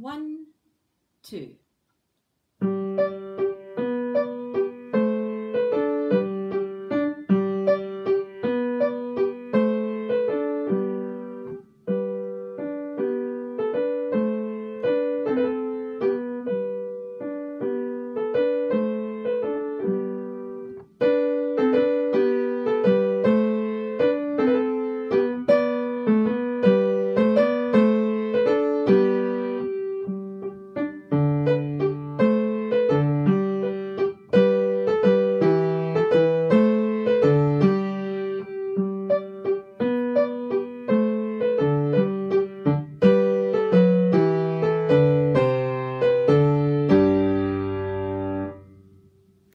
One, two.